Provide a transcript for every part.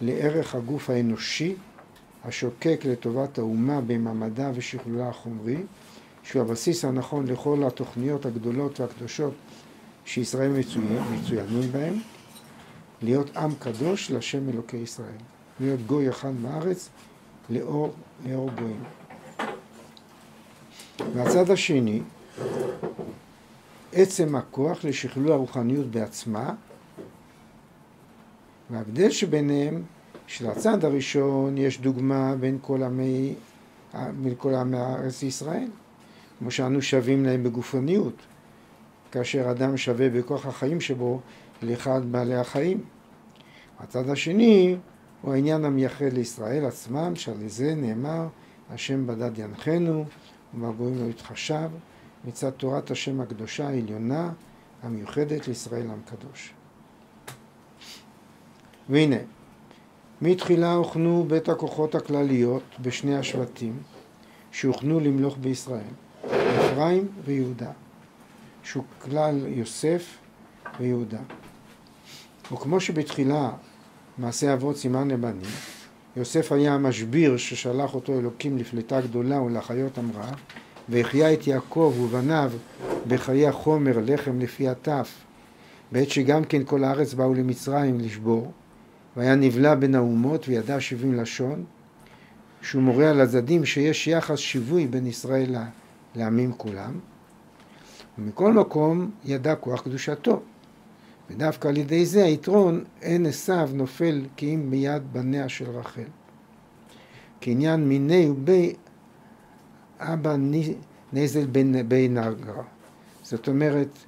לערך הגוף האנושי השוקק לטובת האומה במעמדה ושכלולה החומרי, שהוא הבסיס הנכון לכל התוכניות הגדולות והקדושות שישראל מצוינים בהן, להיות עם קדוש להשם אלוקי ישראל, להיות גוי אחד בארץ לאור, לאור גויים. מהצד השני, עצם הכוח לשכלול הרוחניות בעצמה, וההבדל שביניהם, שלצד הראשון יש דוגמה בין כל עמי, בין כל עמי הארץ ישראל, כמו שאנו שווים להם בגופניות, כאשר אדם שווה בכוח החיים שבו לאחד בעלי החיים. הצד השני הוא העניין המייחד לישראל עצמם, שעל זה נאמר, השם בדד ינחנו ובגויים לא יתחשב, מצד תורת השם הקדושה העליונה המיוחדת לישראל עם קדוש. והנה, מתחילה הוכנו בית הכוחות הכלליות בשני השבטים שהוכנו למלוך בישראל, אפרים ויהודה, שהוא כלל יוסף ויהודה. וכמו שבתחילה מעשה אבות סימן לבנים, יוסף היה המשביר ששלח אותו אלוקים לפליטה גדולה ולחיות המראה, והחיה את יעקב ובניו בחיי החומר לחם לפי הטף, בעת שגם כן כל הארץ באו למצרים לשבור, והיה נבלע בין האומות וידע שבעים לשון, שהוא מורה על הצדדים שיש יחס שיווי בין ישראל לעמים כולם, ומכל מקום ידע כוח קדושתו. ודווקא על ידי זה היתרון אין עשיו נופל כי אם ביד בניה של רחל. כעניין מיני ובי אבא נזל בין, בין נגרה. זאת אומרת,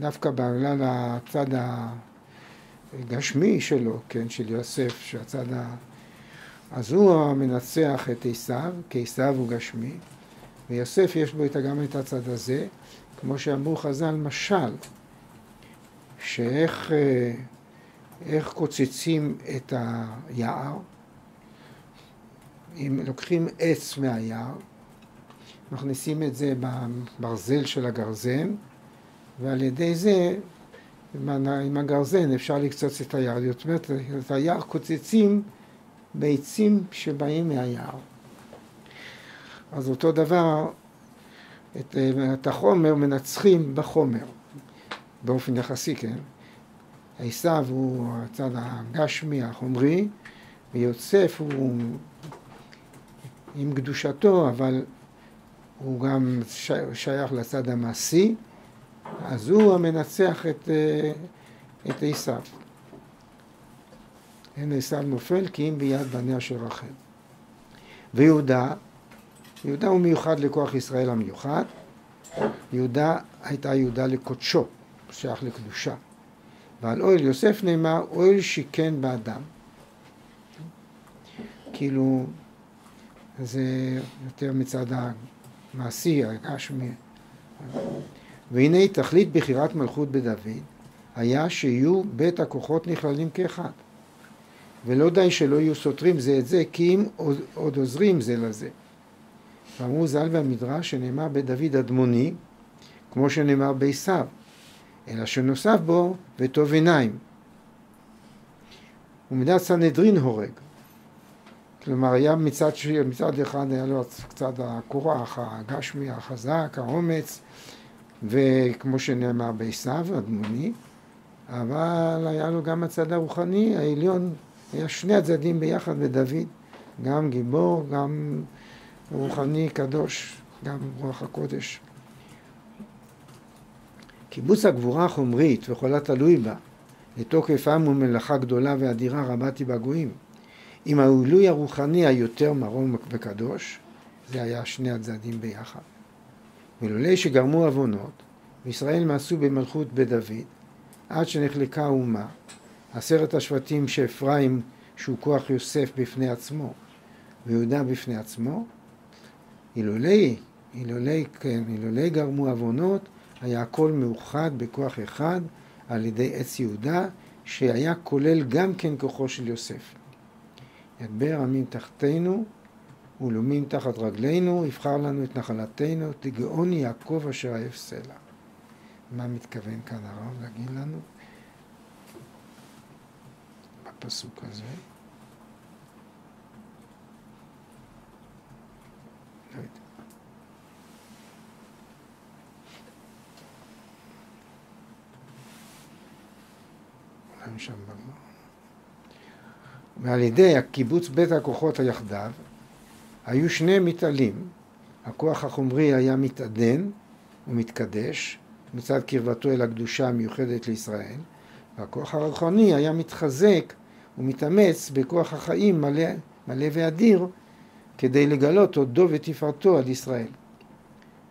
דווקא בגלל הצד הגשמי שלו, כן, של יוסף, שהצד ה... אז הוא המנצח את עשיו, כי עשיו הוא גשמי, ויוסף יש בו גם את הצד הזה, כמו שאמרו חז"ל, משל, שאיך אה, איך קוצצים את היער, אם לוקחים עץ מהיער, מכניסים את זה בברזל של הגרזן, ועל ידי זה, עם הגרזן אפשר לקצוץ את היער. זאת אומרת, את היער קוצצים בעצים שבאים מהיער. אז אותו דבר, את, את החומר מנצחים בחומר. באופן יחסי, כן? עשיו הוא הצד הגשמי, החומרי, ויוסף הוא עם קדושתו, אבל הוא גם שייך לצד המעשי, אז הוא המנצח את, אה, את עשיו. אין עשיו נופל כי אם ביד בניה של רחל. ויהודה, יהודה הוא מיוחד לכוח ישראל המיוחד, יהודה הייתה יהודה לקודשו. שייך לקדושה. ועל אוהל יוסף נאמר, אוהל שיכן באדם. כאילו, זה יותר מצד המעשי, הגשמי. והנה תכלית בחירת מלכות בדוד היה שיהיו בית הכוחות נכללים כאחד. ולא די שלא יהיו סותרים זה את זה, כי אם עוד עוזרים זה לזה. ואמרו ז"ל והמדרש שנאמר בדוד אדמוני, כמו שנאמר בעשיו. אלא שנוסף בו וטוב עיניים. ומידת סנהדרין הורג. כלומר, היה מצד, מצד אחד היה לו קצת הכורח, הגשמי, החזק, האומץ, וכמו שנאמר בעשיו, אדמוני, אבל היה לו גם הצד הרוחני, העליון, היה שני הצדדים ביחד בדוד, גם גיבור, גם רוחני קדוש, גם רוח הקודש. קיבוץ הגבורה החומרית וכל התלוי בה, לתוקף עם ומלאכה גדולה ואדירה רבתי בגויים. עם העילוי הרוחני היותר מרום וקדוש, זה היה שני הצדדים ביחד. ולולא שגרמו עוונות, וישראל מעשו במלכות בית דוד, עד שנחלקה האומה, עשרת השבטים שאפרים, שהוא כוח יוסף בפני עצמו, ויהודה בפני עצמו, אילולא, אילולא, כן, אילולא גרמו עוונות, היה הכל מאוחד בכוח אחד על ידי עץ יהודה, שהיה כולל גם כן כוחו של יוסף. ידבר עמים תחתינו ולומים תחת רגלינו, יבחר לנו את נחלתנו, תגאון יעקב אשר עייף סלע. מה מתכוון כאן הרב להגיד לנו? הפסוק הזה. לא. ועל ידי הקיבוץ בית הכוחות היחדיו היו שני מתעלים. הכוח החומרי היה מתעדן ומתקדש מצד קרבתו אל הקדושה המיוחדת לישראל, והכוח הרוחני היה מתחזק ומתאמץ בכוח החיים מלא, מלא ואדיר כדי לגלות הודו ותפארתו על ישראל.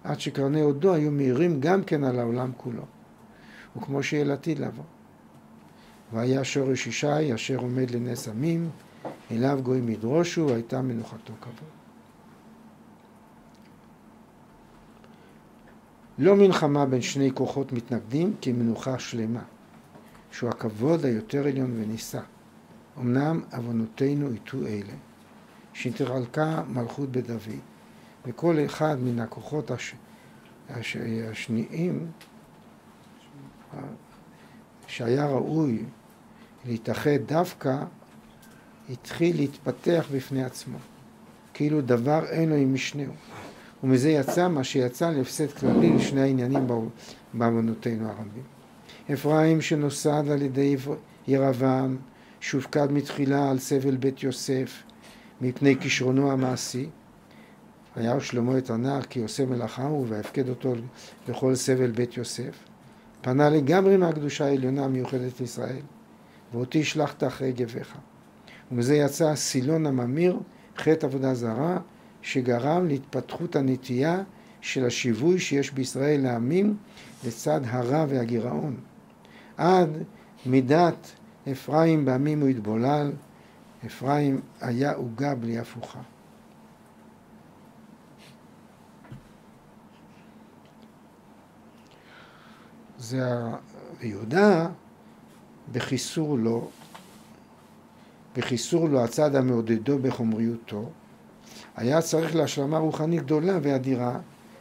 עד שקרני הודו היו מאירים גם כן על העולם כולו, וכמו שיהיה עתיד לבוא. והיה שורש ישי אשר עומד לנס עמים, אליו גויים ידרושו, הייתה מנוחתו כבוד. לא מלחמה בין שני כוחות מתנגדים, כי מנוחה שלמה, שהוא הכבוד היותר עליון ונישא. אמנם עוונותינו איתו אלה, שהתרלקה מלכות בדוד, וכל אחד מן הכוחות הש... הש... השניים שהיה ראוי להתאחד דווקא, התחיל להתפתח בפני עצמו, כאילו דבר אין לו עם משנהו. ומזה יצא מה שיצא להפסד כללי לשני העניינים בעוונותינו הרבים. אפרים שנוסד על ידי ירבעם, שהופקד מתחילה על סבל בית יוסף מפני כישרונו המעשי, היה שלמה את הנער כי עושה מלאכה הוא והפקד אותו לכל סבל בית יוסף. פנה לגמרי מהקדושה העליונה המיוחדת לישראל, ואותי שלחת אחרי גביך. ומזה יצא סילון הממיר, חטא עבודה זרה, שגרם להתפתחות הנטייה של השיווי שיש בישראל לעמים לצד הרע והגירעון. עד מידת אפרים בעמים הוא התבולל, אפרים היה עוגה בלי הפוכה. זה ויהודה בחיסור לו, בחיסור לו הצד המעודדו בחומריותו, היה צריך להשלמה רוחנית גדולה ואדירה,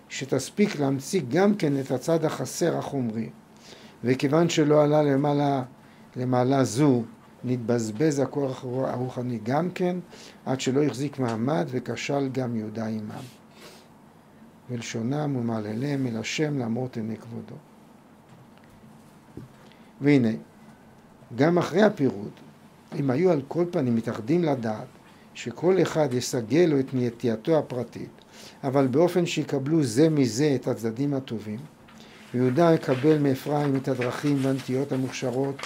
שתספיק להמציא גם כן את הצד החסר החומרי. וכיוון שלא עלה למעלה, למעלה זו, נתבזבז הכוח הרוחני גם כן, עד שלא החזיק מעמד וכשל גם יהודה עמם. ולשונם ומעלליהם אל השם למרות עיני כבודו. והנה, גם אחרי הפירוד, אם היו על כל פנים מתאחדים לדעת שכל אחד יסגל לו את נטייתו הפרטית, אבל באופן שיקבלו זה מזה את הצדדים הטובים, ויהודה יקבל מאפרים את הדרכים והנטיות המוכשרות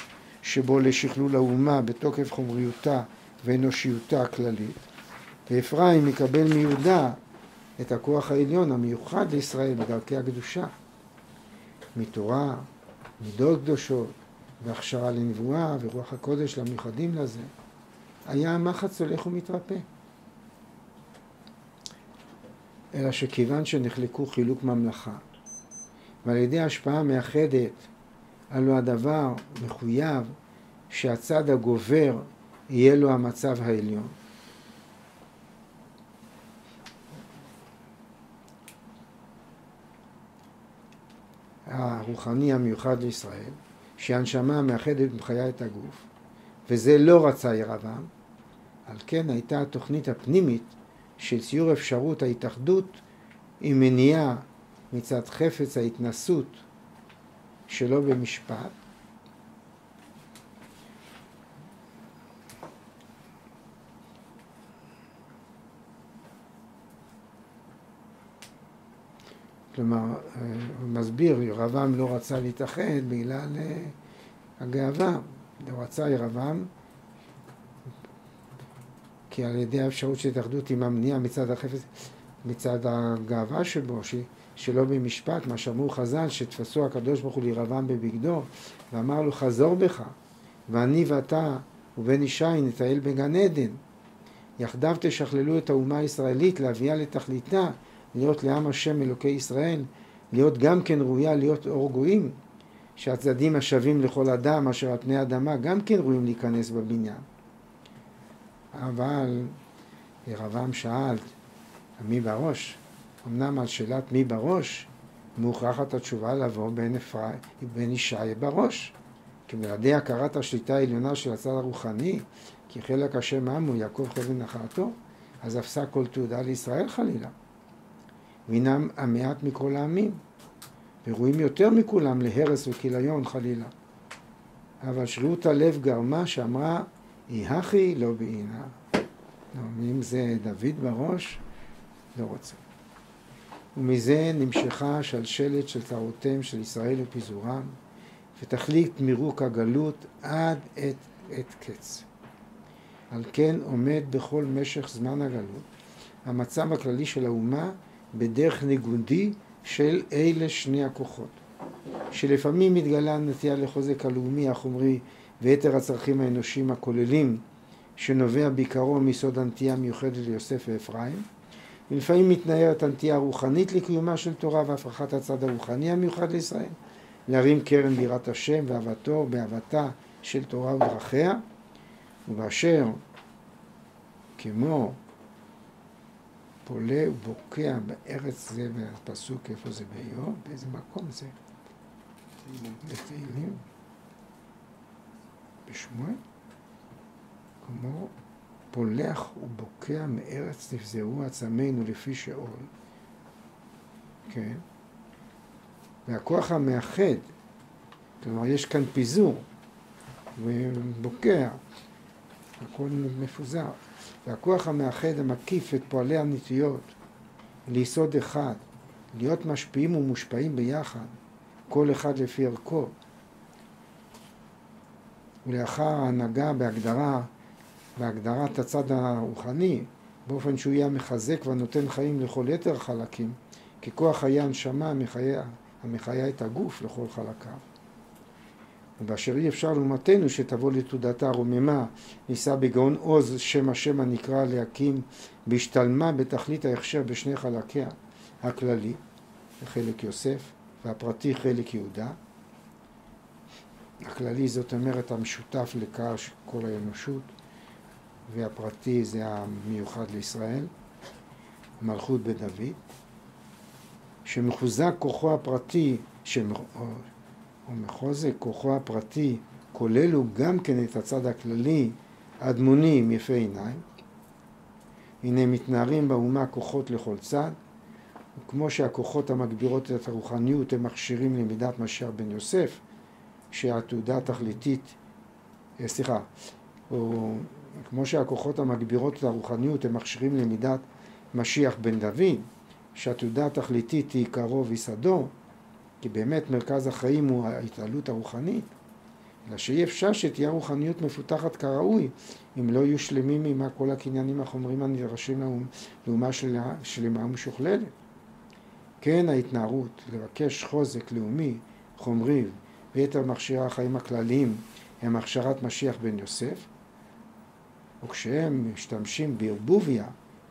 שבו לשכלול האומה בתוקף חומריותה ואנושיותה הכללית, ואפרים יקבל מיהודה את הכוח העליון המיוחד לישראל בדרכי הקדושה, מתורה, מידות קדושות, והכשרה לנבואה ורוח הקודש למיוחדים לזה. היה המחץ הולך ומתרפא. אלא שכיוון שנחלקו חילוק ממלכה, ועל ידי השפעה מאחדת, הלא הדבר מחויב שהצד הגובר יהיה לו המצב העליון. הרוחני המיוחד לישראל, שהנשמה מאחדת ומחיה את הגוף, וזה לא רצה ירבעם, על כן הייתה התוכנית הפנימית של ציור אפשרות ההתאחדות עם מניעה מצד חפץ ההתנסות שלא במשפט, כלומר, הוא מסביר, ירבעם לא רצה להתאחד בגלל אה, הגאווה, לא רצה ירבעם כי על ידי האפשרות של התאחדות עם המניעה מצד החפץ, מצד הגאווה שבו, ש, שלא במשפט, מה שאמרו חז"ל, שתפסו הקדוש ברוך הוא לירבעם בבגדו, ואמר לו חזור בך, ואני ואתה ובן ישי נטייל בגן עדן. יחדיו תשכללו את האומה הישראלית להביאה לתכליתה, להיות לעם השם אלוקי ישראל, להיות גם כן ראויה להיות אור גויים, שהצדדים השווים לכל אדם אשר על פני אדמה גם כן ראויים להיכנס בבניין. אבל ירבעם שאל, מי בראש? אמנם על שאלת מי בראש, מוכרחת התשובה לבוא בין, אפרי, בין ישי בראש. כי בלעדי הכרת השליטה העליונה של הצד הרוחני, כי חלק השם עמו, יעקב חבל נחלתו, אז אפסה כל תעודה לישראל חלילה. והנם המעט מכל העמים, וראויים יותר מכולם להרס וכיליון חלילה. אבל שרירות הלב גרמה שאמרה, יהי הכי לא בעינה. אם זה דוד בראש, לא רוצה. ומזה נמשכה שלשלת של טעותיהם של ישראל ופיזורם, ותכלית מירוק הגלות עד עת, עת קץ. על כן עומד בכל משך זמן הגלות המצב הכללי של האומה בדרך ניגודי של אלה שני הכוחות. שלפעמים מתגלה הנטייה לחוזק הלאומי החומרי ויתר הצרכים האנושיים הכוללים שנובע בעיקרו מיסוד הנטייה המיוחדת ליוסף ואפרים ולפעמים מתנערת הנטייה הרוחנית לקיומה של תורה והפרחת הצד הרוחני המיוחד לישראל להרים קרן בירת השם ואהבתו באהבתה של תורה ודרכיה ובאשר כמו פולה ובוקע בארץ זה והפסוק איפה זה באיוב? באיזה מקום זה? בתהילים? בשמואל? כמו פולח ובוקע מארץ נפזרו עצמינו לפי שאול, כן? והכוח המאחד, כלומר יש כאן פיזור ובוקע, הכל מפוזר. והכוח המאחד המקיף את פועלי הנטיות ליסוד אחד, להיות משפיעים ומושפעים ביחד, כל אחד לפי ערכו. ולאחר ההנהגה בהגדרה, בהגדרת הצד הרוחני, באופן שהוא יהיה המחזק והנותן חיים לכל יתר החלקים, ככוח חיי הנשמה המחיה, המחיה את הגוף לכל חלקיו. ובאשר אי אפשר לעומתנו שתבוא לתעודתה רוממה, נישא בגאון עוז שם השם הנקרא להקים בהשתלמה בתכלית ההכשר בשני חלקיה, הכללי, חלק יוסף, והפרטי חלק יהודה. הכללי זאת אומרת המשותף לקר של כל האנושות, והפרטי זה המיוחד לישראל, מלכות בדוד, שמחוזק כוחו הפרטי, ומחוזק כוחו הפרטי כולל הוא גם כן את הצד הכללי אדמוני עם יפי עיניים. הנה מתנערים באומה כוחות לכל צד, וכמו שהכוחות המגבירות את הרוחניות הם מכשירים למידת משיח בן יוסף, שהתעודה התכליתית, אה, סליחה, או כמו שהכוחות המגבירות את הרוחניות הם מכשירים למידת משיח בן דוד, שהתעודה התכליתית היא עיקרו ויסדו, כי באמת מרכז החיים הוא ההתעלות הרוחנית, אלא שאי אפשר שתהיה רוחניות מפותחת כראוי אם לא יהיו שלמים עמה כל הקניינים החומרים הנדרשים לאומה שלמה ומשוכללת. כן ההתנערות, לבקש חוזק לאומי, חומרי ויתר מכשירי החיים הכלליים הם הכשרת משיח בן יוסף, וכשהם משתמשים בערבוביה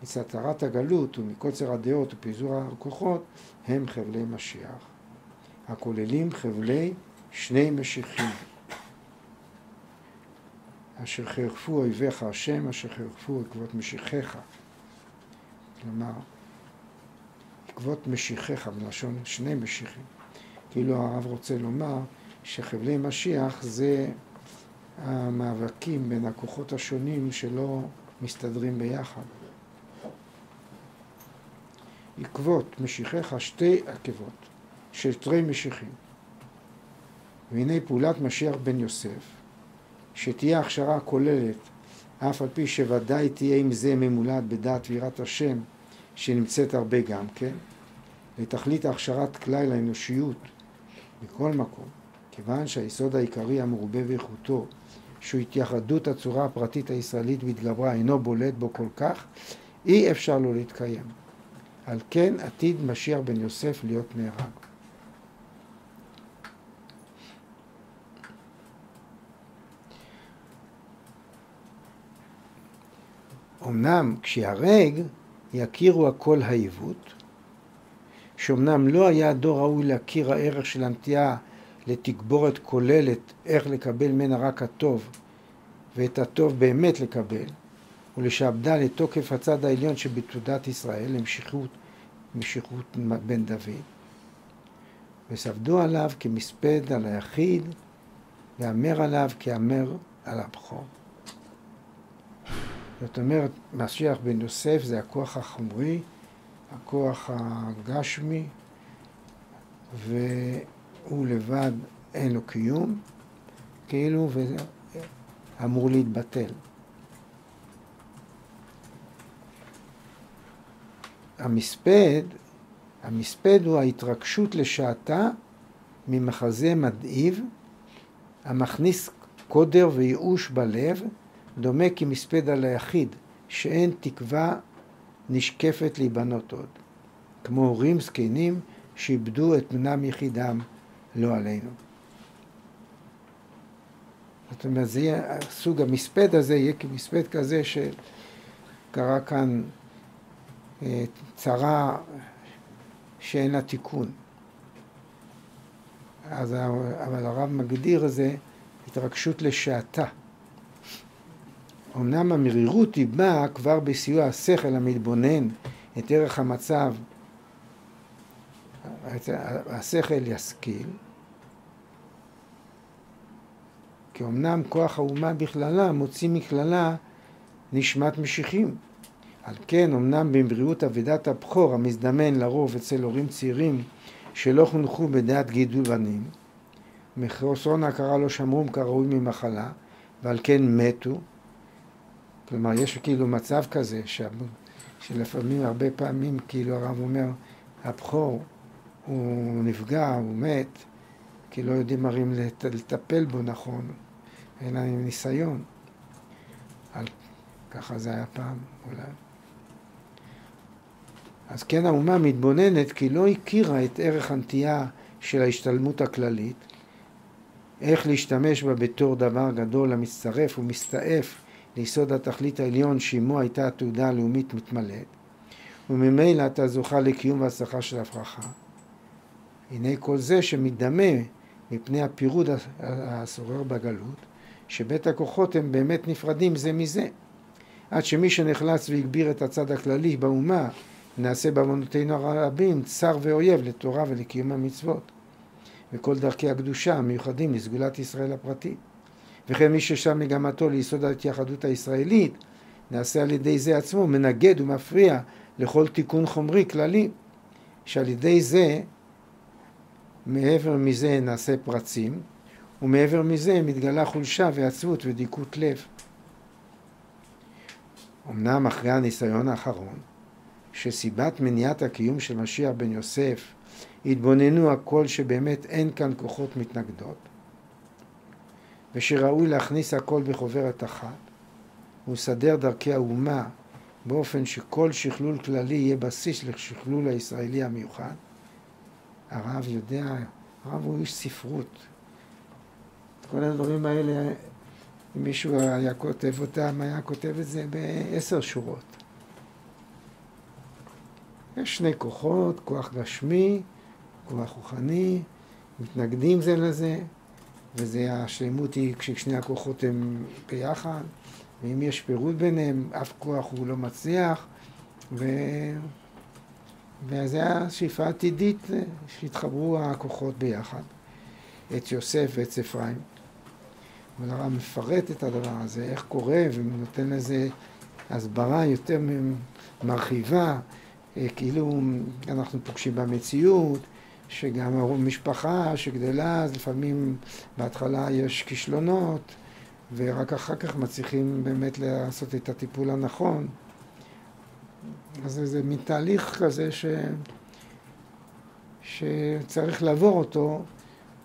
מסתרת הגלות ומקוצר הדעות ופיזור הכוחות, הם חבלי משיח. הכוללים חבלי שני משיחים. אשר חרפו אויביך השם, אשר חרפו עקבות משיחיך. כלומר, עקבות משיחיך, בלשון שני משיחים. כאילו הרב רוצה לומר שחבלי משיח זה המאבקים בין הכוחות השונים שלא מסתדרים ביחד. עקבות משיחיך שתי עקבות. של תרי משיחים. והנה פעולת משיח בן יוסף, שתהיה הכשרה כוללת, אף על פי שוודאי תהיה עם זה ממולד בדעת ויראת השם, שנמצאת הרבה גם כן, לתכלית הכשרת כלל האנושיות בכל מקום, כיוון שהיסוד העיקרי המרובה באיכותו, שהוא התייחדות הצורה הפרטית הישראלית והתגברה, אינו בולט בו כל כך, אי אפשר לו להתקיים. על כן עתיד משיח בן יוסף להיות נהרג. אמנם כשיהרג יכירו הכל העיוות, שאומנם לא היה דור ראוי להכיר הערך של הנטייה לתגבורת כוללת איך לקבל ממנה רק הטוב ואת הטוב באמת לקבל ולשעבדה לתוקף הצד העליון שבתעודת ישראל למשיכות משיכות בן דוד וספדו עליו כמספד על היחיד להמר עליו כהמר על הבכור. זאת אומרת, משיח בן יוסף זה הכוח החומרי, הכוח הגשמי, והוא לבד אין לו קיום, כאילו, וזה אמור להתבטל. המספד, המספד הוא ההתרגשות לשעתה ממחזה מדאיב המכניס קודר וייאוש בלב, דומה כמספד על היחיד, שאין תקווה נשקפת להיבנות עוד. כמו הורים זקנים שאיבדו את בנם יחידם, לא עלינו. זאת אומרת, זה יהיה, סוג המספד הזה יהיה כמספד כזה שקרה כאן אה, צרה שאין לה תיקון. אז, אבל הרב מגדיר איזה התרגשות לשעתה. אמנם המרירות היא באה כבר בסיוע השכל המתבונן את ערך המצב, השכל ישכיל, כי אמנם כוח האומה בכללה מוציא מכללה נשמת משיחים. על כן, אמנם במריאות אבידת הבכור המזדמן לרוב אצל הורים צעירים שלא חונכו בדעת גידול בנים, מחוסרון ההכרה לא שמרום כראוי ממחלה, ועל כן מתו. כלומר, יש כאילו מצב כזה, ש... שלפעמים, הרבה פעמים, כאילו הרב אומר, הבכור, הוא נפגע, הוא מת, כי לא יודעים הרי לטפל בו נכון, אין להם ניסיון. על... ככה זה היה פעם, אולי. אז כן האומה מתבוננת כי לא הכירה את ערך הנטייה של ההשתלמות הכללית, איך להשתמש בה בתור דבר גדול המצטרף ומסתעף ליסוד התכלית העליון שעמו הייתה התעודה הלאומית מתמלאת, וממילא אתה זוכה לקיום והצלחה של הפרחה. הנה כל זה שמדמה מפני הפירוד השורר בגלות, שבית הכוחות הם באמת נפרדים זה מזה. עד שמי שנחלץ והגביר את הצד הכללי באומה נעשה בעוונותינו הרבים צר ואויב לתורה ולקיום המצוות וכל דרכי הקדושה המיוחדים לסגולת ישראל הפרטית. וכן מי ששם מגמתו ליסוד ההתייחדות הישראלית נעשה על ידי זה עצמו מנגד ומפריע לכל תיקון חומרי כללי שעל ידי זה מעבר מזה נעשה פרצים ומעבר מזה מתגלה חולשה ועצבות ודיכות לב. אמנם אחרי הניסיון האחרון שסיבת מניעת הקיום של משיח בן יוסף התבוננו הכל שבאמת אין כאן כוחות מתנגדות ושראוי להכניס הכל בחוברת אחת ולסדר דרכי האומה באופן שכל שכלול כללי יהיה בסיס לשכלול הישראלי המיוחד. הרב יודע, הרב הוא איש ספרות. כל הדברים האלה, אם מישהו היה כותב אותם, היה כותב את זה בעשר שורות. יש שני כוחות, כוח גשמי, כוח רוחני, מתנגדים זה לזה, וזה השלמות היא כששני הכוחות הם ביחד, ואם יש פירוד ביניהם, אף כוח הוא לא מצליח, ו... וזה השאיפה העתידית שהתחברו הכוחות ביחד, את יוסף ואת אפרים. אבל הרב מפרט את הדבר הזה, איך קורה, ונותן לזה הסברה יותר מרחיבה, אה, כאילו אנחנו פוגשים במציאות, שגם משפחה שגדלה, אז לפעמים בהתחלה יש כישלונות, ורק אחר כך מצליחים באמת לעשות את הטיפול הנכון. אז זה מין תהליך כזה ש... שצריך לעבור אותו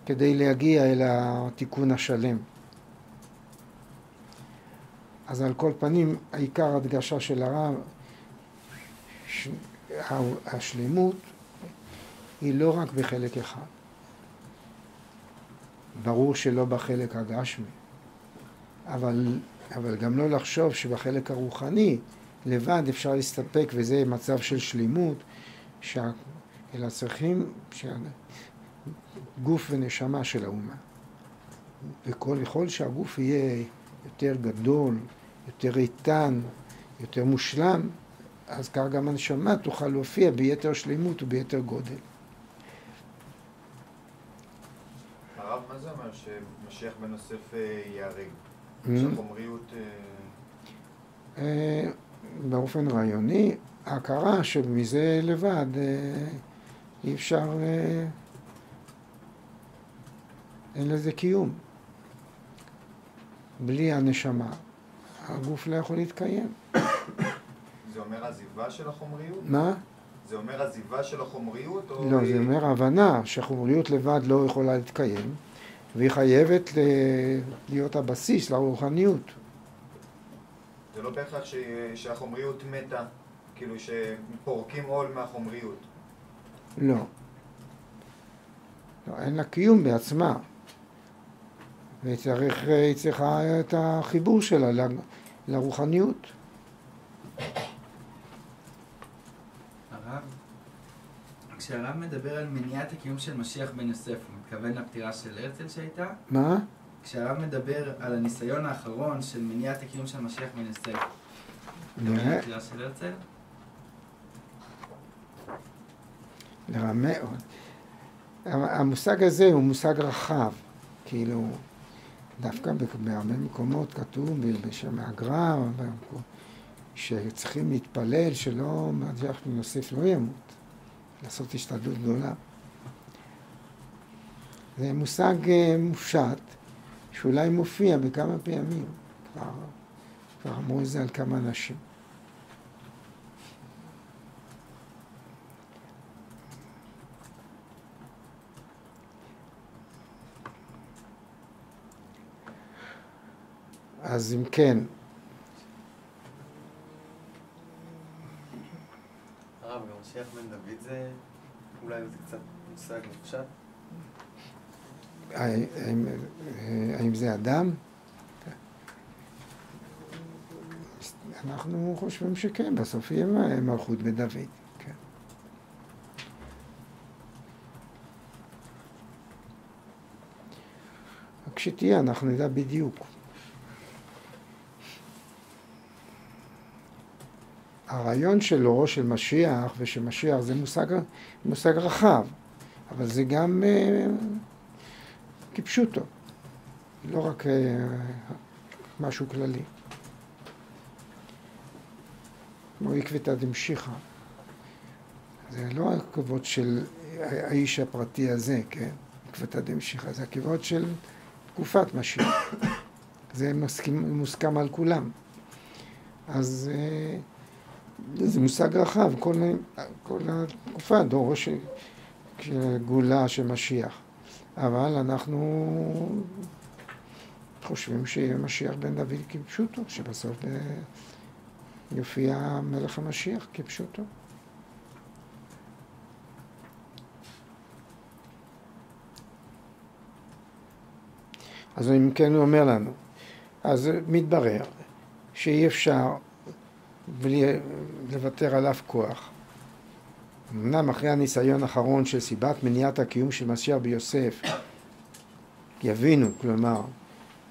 כדי להגיע אל התיקון השלם. אז על כל פנים, העיקר הדגשה של הרב, ש... השלמות היא לא רק בחלק אחד. ברור שלא בחלק הגשמי, אבל, אבל גם לא לחשוב שבחלק הרוחני לבד אפשר להסתפק וזה מצב של שלמות, שה... אלא צריכים גוף ונשמה של האומה. וכל שהגוף יהיה יותר גדול, יותר איתן, יותר מושלם, אז כך גם הנשמה תוכל להופיע ביתר שלמות וביתר גודל. הרב, מה זה אומר שמשיח בן יוסף אה, ייהרג? Mm. שהחומריות... אה, אה, באופן רעיוני, ההכרה שמזה לבד אי אפשר, אין לזה קיום. בלי הנשמה, הגוף לא יכול להתקיים. זה אומר עזיבה של החומריות? מה? זה אומר עזיבה של החומריות? או... לא, זה אומר הבנה שהחומריות לבד לא יכולה להתקיים, והיא חייבת ל- להיות הבסיס לרוחניות. זה לא בהכרח ש... שהחומריות מתה, כאילו שפורקים עול מהחומריות. לא. לא, אין לה קיום בעצמה. וצריך, היא צריכה את החיבור שלה לרוחניות. הרב, כשהרב מדבר על מניעת הקיום של משיח בן יוסף, הוא מתכוון לפטירה של הרצל שהייתה? מה? כשהרב מדבר על הניסיון האחרון של מניעת הקיום של משיח בן יוסף, הוא מתכוון לפטירה של הרצל? לרמה. המושג הזה הוא מושג רחב, כאילו, דווקא בהרבה מקומות כתוב בשם הגר"א, שצריכים להתפלל שלא משיח בן יוסף לא ימות, לעשות השתדלות גדולה. זה מושג אה, מופשט, שאולי מופיע בכמה פעמים, כבר, כבר אמרו את זה על כמה אנשים. אז אם כן, הרב, גם משיח בן דוד זה אולי זה קצת מושג מופשט? האם, האם זה אדם? אנחנו חושבים שכן, בסוף יהיה מלכות בדוד, כן. רק שתהיה, אנחנו נדע בדיוק. הרעיון שלו, של משיח, ושמשיח זה מושג, מושג רחב, אבל זה גם אה, כפשוטו, לא רק אה, משהו כללי. כמו עקבתא דמשיחא. זה לא הכבוד של האיש הפרטי הזה, כן? עקבתא דמשיחא, זה הכבוד של תקופת משיח. זה מוסכם, מוסכם על כולם. אז אה, זה מושג רחב, כל, כל התקופה, דור של גאולה של משיח. אבל אנחנו חושבים שיהיה משיח בן דוד כפשוטו, שבסוף יופיע מלך המשיח כפשוטו. אז אם כן הוא אומר לנו, אז מתברר שאי אפשר בלי לוותר על אף כוח. אמנם אחרי הניסיון האחרון של סיבת מניעת הקיום של משיח ביוסף, יבינו, כלומר,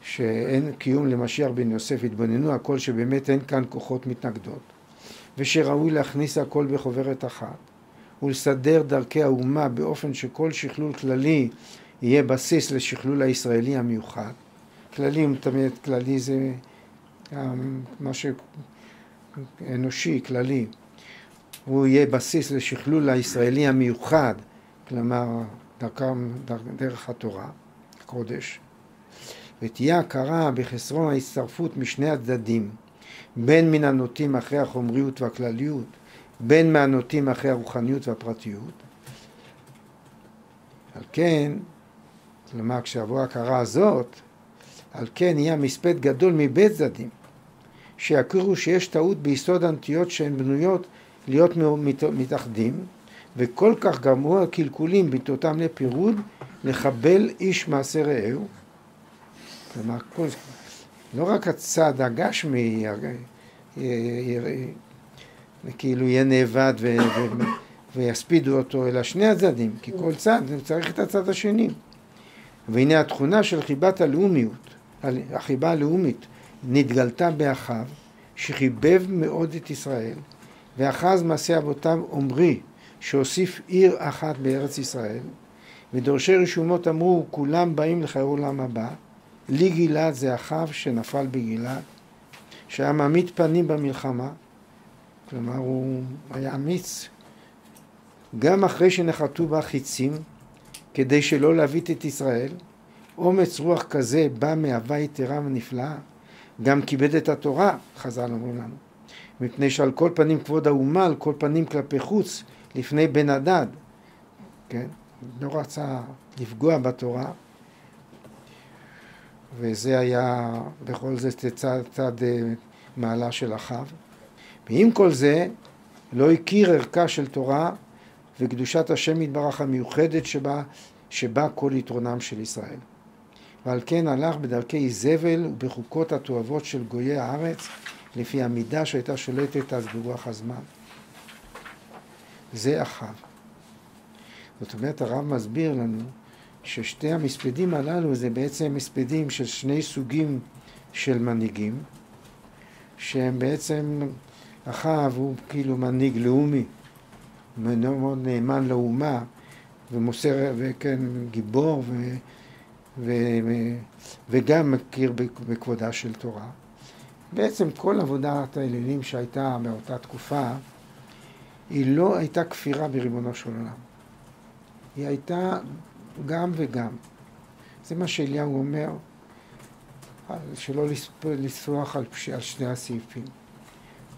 שאין קיום למשיח בן יוסף, יתבוננו הכל שבאמת אין כאן כוחות מתנגדות, ושראוי להכניס הכל בחוברת אחת, ולסדר דרכי האומה באופן שכל שכלול כללי יהיה בסיס לשכלול הישראלי המיוחד. כללי, תמיד כללי זה מה שאנושי, כללי. הוא יהיה בסיס לשכלול הישראלי המיוחד, כלומר דרכם, דרך התורה, הקודש, ותהיה הכרה בחסרון ההצטרפות משני הצדדים, בין מן הנוטים אחרי החומריות והכלליות, בין מהנוטים אחרי הרוחניות והפרטיות. על כן, כלומר כשיבוא ההכרה הזאת, על כן יהיה מספד גדול מבית צדדים, שיכירו שיש טעות ביסוד הנטיות שהן בנויות להיות מתאחדים, וכל כך גרמו הקלקולים ביטאותם לפירוד, לחבל איש מעשה רעהו. כלומר, כל, לא רק הצד הגשמי כאילו יהיה נאבד ו, ויספידו אותו, אלא שני הצדדים, כי כל צד צריך את הצד השני. והנה התכונה של חיבת הלאומיות, החיבה הלאומית, נתגלתה באחיו, שחיבב מאוד את ישראל, ואחז מעשה אבותיו עמרי, שהוסיף עיר אחת בארץ ישראל, ודורשי רשומות אמרו, כולם באים לחיי עולם הבא. לי גלעד זה אחיו שנפל בגלעד, שהיה מעמיד פנים במלחמה, כלומר הוא היה אמיץ, גם אחרי שנחתו בה חיצים, כדי שלא להביט את ישראל, אומץ רוח כזה בא מאהבה יתרה ונפלאה, גם כיבד את התורה, חז"ל אומרים לנו, מפני שעל כל פנים כבוד האומה, על כל פנים כלפי חוץ, לפני בן הדד, כן? לא רצה לפגוע בתורה, וזה היה בכל זאת צד, צד אה, מעלה של אחיו. ועם כל זה, לא הכיר ערכה של תורה וקדושת השם יתברך המיוחדת שבה, שבה כל יתרונם של ישראל. ועל כן הלך בדרכי איזבל ובחוקות התועבות של גויי הארץ, לפי המידה שהייתה שולטת אז ברוח הזמן. זה אחיו. זאת אומרת, הרב מסביר לנו ששתי המספדים הללו זה בעצם מספדים של שני סוגים של מנהיגים, שהם בעצם, אחאב הוא כאילו מנהיג לאומי, מאוד נאמן לאומה, ומוסר, וכן, גיבור, ו, ו, וגם מכיר בכבודה של תורה. בעצם כל עבודת האלילים שהייתה באותה תקופה, היא לא הייתה כפירה בריבונו של עולם. היא הייתה גם וגם. זה מה שאליהו אומר, שלא לסלוח על, על שני הסעיפים.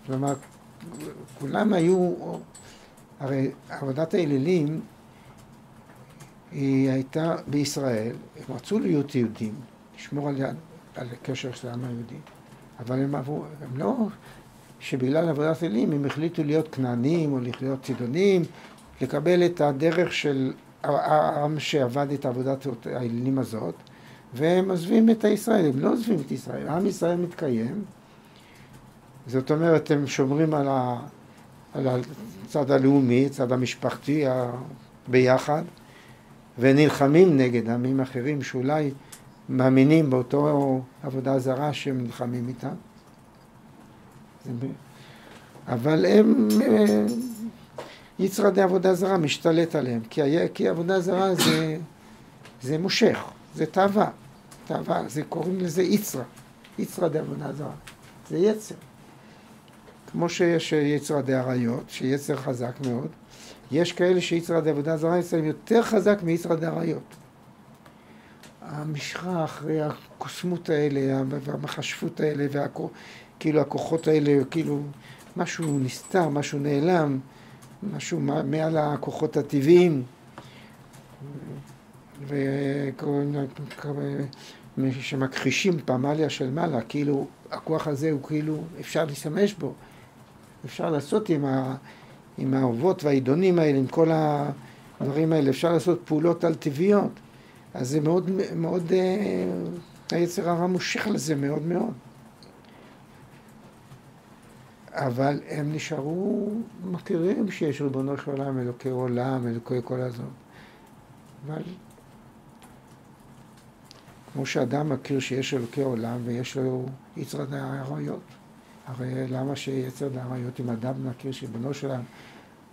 כלומר, כולם היו, הרי עבודת האלילים היא הייתה בישראל, הם רצו להיות יהודים, לשמור על, על הקשר של העם היהודי, אבל הם עברו, הם לא, שבגלל עבודת אלילים הם החליטו להיות כנענים או להיות צידונים, לקבל את הדרך של העם שעבד את עבודת האלילים הזאת, והם עוזבים את הישראל, הם לא עוזבים את ישראל, עם ישראל מתקיים, זאת אומרת, הם שומרים על, ה, על הצד הלאומי, הצד המשפחתי ה, ביחד, ונלחמים נגד עמים אחרים שאולי מאמינים באותו עבודה זרה שהם נלחמים איתם. אבל הם יצרא עבודה זרה משתלט עליהם, כי, כי עבודה זרה זה, זה מושך, זה תאווה, תאווה, זה קוראים לזה יצרא, יצרא עבודה זרה, זה יצר. כמו שיש יצרא דאריות, שיצר חזק מאוד, יש כאלה שיצרא עבודה זרה אצלם יותר חזק מיצרא דאריות. המשחה אחרי הקוסמות האלה, והמחשבות האלה, וכאילו הכוחות האלה, כאילו משהו נסתר, משהו נעלם, משהו מעל הכוחות הטבעיים, שמכחישים פמליה של מעלה, כאילו הכוח הזה הוא כאילו, אפשר להשתמש בו, אפשר לעשות עם, ה, עם האהובות והעידונים האלה, עם כל הדברים האלה, אפשר לעשות פעולות על טבעיות, אז זה מאוד, מאוד, אה, היצר הרע מושך לזה מאוד מאוד. אבל הם נשארו מכירים שיש ריבונו של עולם, אלוקי עולם, אלוקי כל הזאת. אבל כמו שאדם מכיר שיש אלוקי עולם ויש לו יצר דאריות, הרי למה שיצר דאריות אם אדם מכיר שריבונו של עולם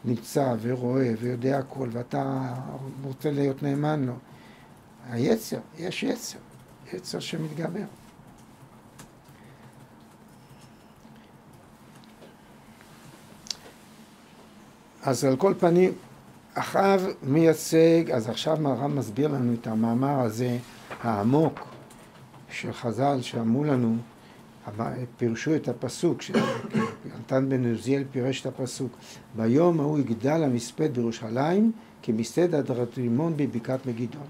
נמצא ורואה ויודע הכל ואתה רוצה להיות נאמן לו, היצר, יש יצר, יצר שמתגבר. אז על כל פנים, אחאב מייצג, אז עכשיו הרב מסביר לנו את המאמר הזה העמוק של חז"ל שאמרו לנו, פירשו את הפסוק, שנתן בן עוזיאל פירש את הפסוק, ביום ההוא יגדל המספד בירושלים כמספד הדרתרימון בבקעת מגידון.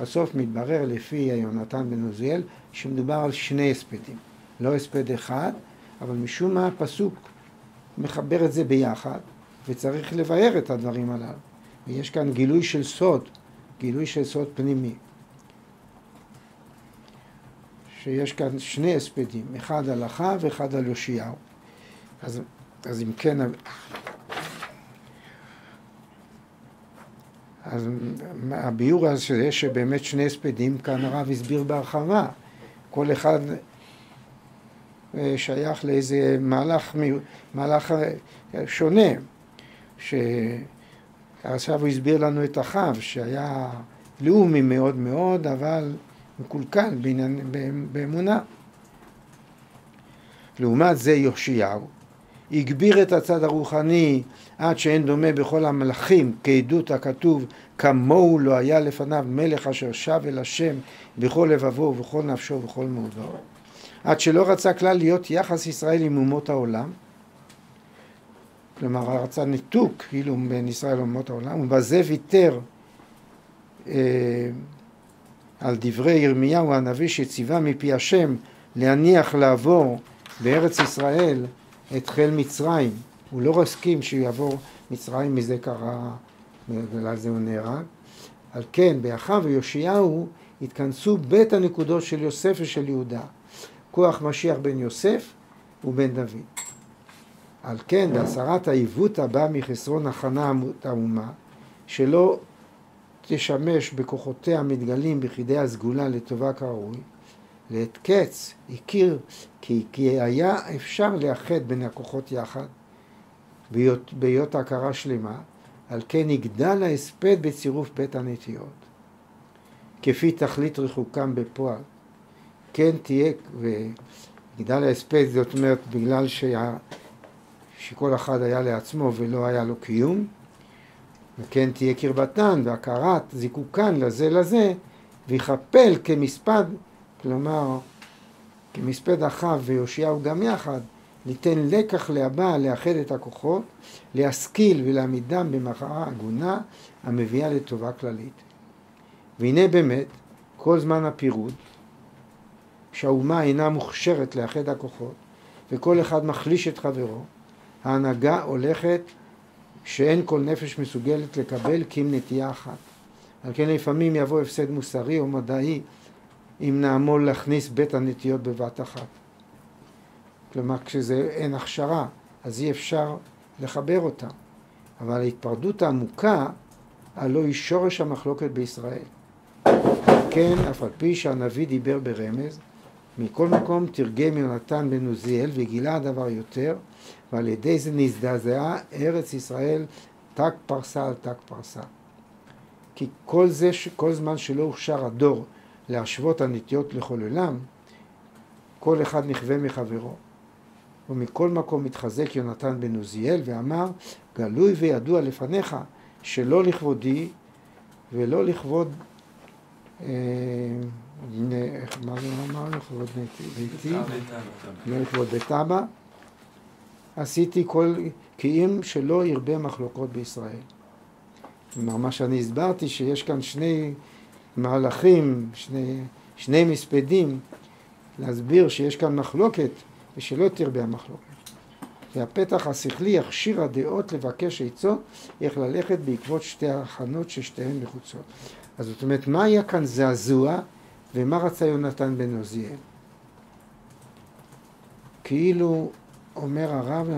בסוף מתברר לפי יונתן בן עוזיאל שמדובר על שני הספדים, לא הספד אחד, אבל משום מה הפסוק מחבר את זה ביחד, וצריך לבאר את הדברים הללו. ויש כאן גילוי של סוד, גילוי של סוד פנימי. שיש כאן שני הספדים, אחד על אחאב ואחד על יאשיהו. אז, אז אם כן, אז הביאור הזה שיש שבאמת שני הספדים, כאן הרב הסביר בהרחבה. כל אחד אה, שייך לאיזה מהלך, מהלך אה, שונה. שעכשיו הוא הסביר לנו את אחאב, שהיה לאומי מאוד מאוד, אבל מקולקל באמונה. לעומת זה יאשיהו הגביר את הצד הרוחני עד שאין דומה בכל המלאכים כעדות הכתוב כמוהו לא היה לפניו מלך אשר שב אל השם בכל לבבו ובכל נפשו ובכל מאודו עד שלא רצה כלל להיות יחס ישראל עם אומות העולם כלומר רצה ניתוק כאילו בין ישראל לאומות העולם ובזה ויתר אה, על דברי ירמיהו הנביא שציווה מפי השם להניח לעבור בארץ ישראל את חיל מצרים. הוא לא הסכים שיעבור מצרים, מזה קרה, בגלל זה הוא נהרג. על כן, באחיו ויאשיהו התכנסו בית הנקודות של יוסף ושל יהודה. כוח משיח בן יוסף ובן דוד. על כן, בהסרת העיוות הבא מחסרון הכנה האומה, שלא תשמש בכוחותיה המתגלים ביחידי הסגולה לטובה כראוי, לעת קץ הכיר כי, כי היה אפשר לאחד בין הכוחות יחד בהיות, בהיות הכרה שלמה, על כן יגדל ההספד בצירוף בית הנטיות. כפי תכלית רחוקם בפועל. כן תהיה, ויגדל ההספד זאת אומרת בגלל שה, שכל אחד היה לעצמו ולא היה לו קיום, וכן תהיה קרבתן והכרת זיקוקן לזה לזה, ויכפל כמספד כלומר, כמספד אחאב ויאשיהו גם יחד, ניתן לקח להבא לאחד את הכוחות, להשכיל ולהעמידם במחאה הגונה המביאה לטובה כללית. והנה באמת, כל זמן הפירוד, שהאומה אינה מוכשרת לאחד הכוחות, וכל אחד מחליש את חברו, ההנהגה הולכת שאין כל נפש מסוגלת לקבל כי אם נטייה אחת. על כן לפעמים יבוא הפסד מוסרי או מדעי אם נעמול להכניס בית הנטיות בבת אחת. כלומר, כשזה אין הכשרה, אז אי אפשר לחבר אותה. אבל ההתפרדות העמוקה, הלא היא שורש המחלוקת בישראל. כן, אף על פי שהנביא דיבר ברמז, מכל מקום תרגם יונתן בן עוזיאל וגילה הדבר יותר, ועל ידי זה נזדעזעה ארץ ישראל ת"ק פרסה על ת"ק פרסה. כי כל זה, כל זמן שלא הוכשר הדור להשוות הנטיות לכל עולם, כל אחד נכווה מחברו. ומכל מקום התחזק יונתן בן עוזיאל ואמר, גלוי וידוע לפניך שלא לכבודי ולא לכבוד, אה, מה זה אמר? לכבוד ביתי, לכבוד בית אבא, עשיתי כל, כי אם שלא ירבה מחלוקות בישראל. כלומר, מה שאני הסברתי, שיש כאן שני מהלכים, שני, שני מספדים, להסביר שיש כאן מחלוקת ושלא תרבה המחלוקת. והפתח השכלי יכשיר הדעות לבקש עצות איך ללכת בעקבות שתי ההכנות ששתיהן מחוצות. אז זאת אומרת, מה היה כאן זעזוע ומה רצה יונתן בן עוזיאל? כאילו אומר הרב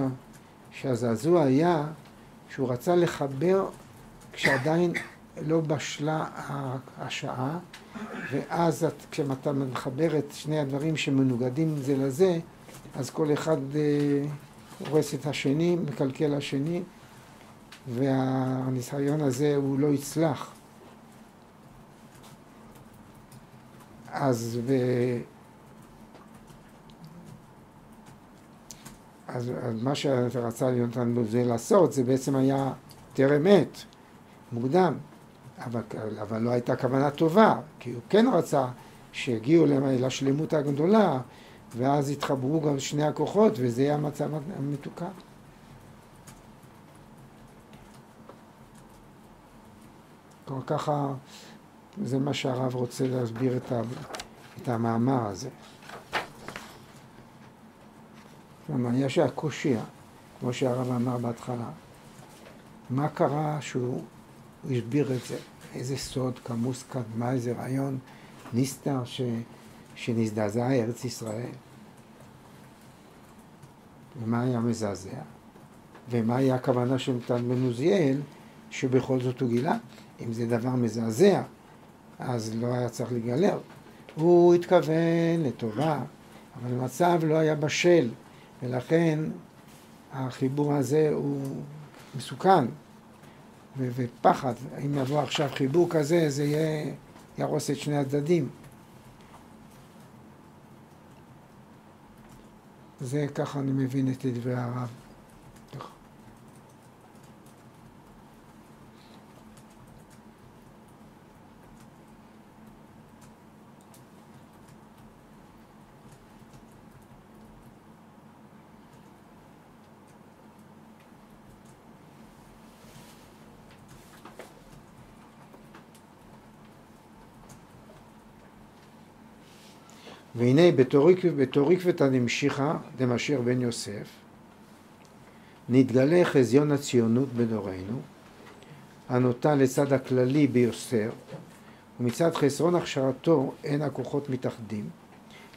שהזעזוע היה שהוא רצה לחבר כשעדיין לא בשלה השעה, ואז את, כשאתה מחבר את שני הדברים שמנוגדים זה לזה, אז כל אחד אה, הורס את השני, מקלקל השני, והניסיון הזה הוא לא יצלח. אז, ו... אז, אז מה שרצה יונתן בזה לעשות, זה בעצם היה טרם עת, מוקדם. אבל, אבל לא הייתה כוונה טובה, כי הוא כן רצה שיגיעו לשלמות הגדולה, ואז יתחברו גם שני הכוחות, וזה יהיה המצב המתוקן. ככה, זה מה שהרב רוצה להסביר את, ה, את המאמר הזה. כלומר, יש הקושייה, כמו שהרב אמר בהתחלה. מה קרה שהוא הוא הסביר את זה, איזה סוד כמוס קדמה, איזה רעיון נסתר ש... שנזדעזעה ארץ ישראל. ומה היה מזעזע? ומה היה הכוונה של נתן בן עוזיאל, שבכל זאת הוא גילה? אם זה דבר מזעזע, אז לא היה צריך לגלר. הוא התכוון לטובה, אבל המצב לא היה בשל, ולכן החיבור הזה הוא מסוכן. ו- ופחד, אם יבוא עכשיו חיבור כזה, זה יהיה, יהרוס את שני הצדדים. זה ככה אני מבין את דברי הרב. והנה בתור עקבתא דמשיחא דמשיח בן יוסף נתגלה חזיון הציונות בדורנו הנוטה לצד הכללי ביוסר ומצד חסרון הכשרתו אין הכוחות מתאחדים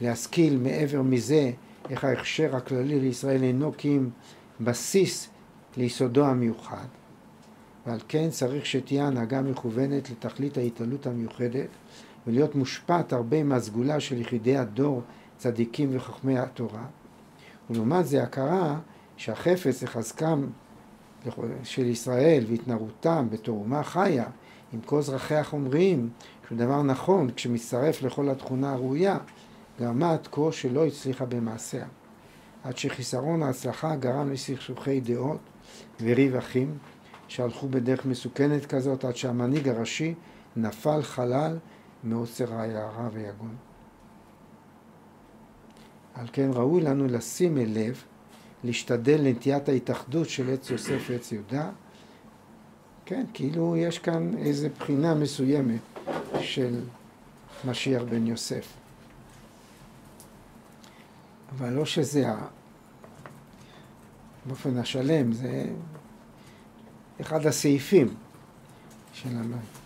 להשכיל מעבר מזה איך ההכשר הכללי לישראל אינו כי אם בסיס ליסודו המיוחד. ועל כן צריך שתהיה הנהגה מכוונת לתכלית ההתעלות המיוחדת ולהיות מושפעת הרבה מהסגולה של יחידי הדור, צדיקים וחכמי התורה. ולעומת זה הכרה שהחפץ לחזקם של ישראל והתנערותם בתור אומה חיה עם כל זרחי החומריים, שהוא דבר נכון כשמצטרף לכל התכונה הראויה, גרמה עד כה שלא הצליחה במעשיה. עד שחיסרון ההצלחה גרם לסכסוכי דעות וריב אחים שהלכו בדרך מסוכנת כזאת עד שהמנהיג הראשי נפל חלל מעוצר היערה ויגון. על כן ראוי לנו לשים אל לב, להשתדל לנטיית ההתאחדות של עץ יוסף ועץ יהודה, כן, כאילו יש כאן איזו בחינה מסוימת של משיח בן יוסף. אבל לא שזה באופן השלם, זה אחד הסעיפים של המים.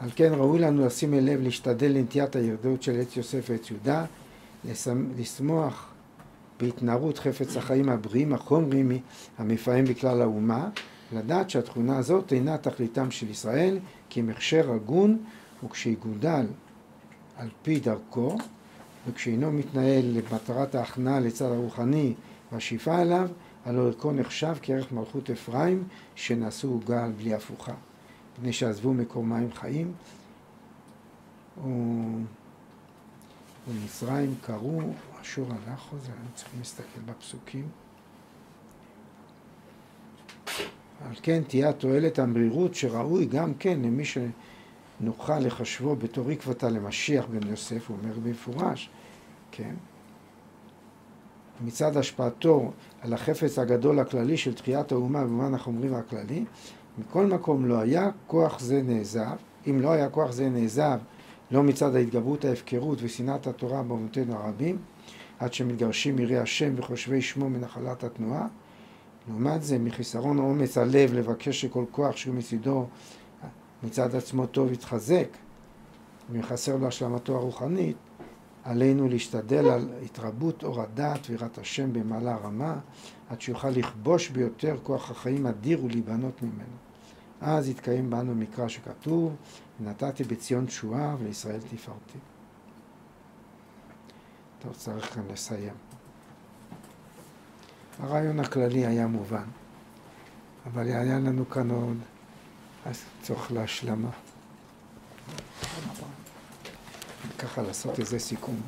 על כן ראוי לנו לשים אל לב להשתדל לנטיית הירדות של עץ יוסף ועץ יהודה, לשמוח בהתנערות חפץ החיים הבריאים החומריים המפעם בכלל האומה, לדעת שהתכונה הזאת אינה תכליתם של ישראל, הכשר הגון וכשיגודל על פי דרכו, וכשאינו מתנהל למטרת ההכנעה לצד הרוחני והשאיפה אליו, הלא ערכו נחשב כערך מלכות אפרים שנשאו גל בלי הפוכה. מפני שעזבו מקור מים חיים ומצרים קראו, אשור הלך חוזר, אני צריך להסתכל בפסוקים. על כן תהיה התועלת המרירות שראוי גם כן למי שנוכל לחשבו בתור עקבתא למשיח בן יוסף, הוא אומר במפורש, כן? מצד השפעתו על החפץ הגדול הכללי של תחיית האומה במובן החומרי והכללי, מכל מקום לא היה כוח זה נעזב, אם לא היה כוח זה נעזב, לא מצד ההתגברות ההפקרות ושנאת התורה באומותינו הרבים, עד שמתגרשים יראי השם וחושבי שמו מנחלת התנועה. לעומת זה, מחיסרון אומץ הלב לבקש שכל כוח שהוא מצידו מצד עצמו טוב יתחזק, ואם חסר לו השלמתו הרוחנית, עלינו להשתדל על התרבות אור הדעת ויראת השם במעלה הרמה, עד שיוכל לכבוש ביותר כוח החיים אדיר ולהיבנות ממנו. אז יתקיים בנו מקרא שכתוב, ונתתי בציון תשועה ולישראל תפארתי. טוב, צריך כאן לסיים. הרעיון הכללי היה מובן, אבל היה לנו כאן עוד צורך להשלמה. ככה לעשות איזה סיכום.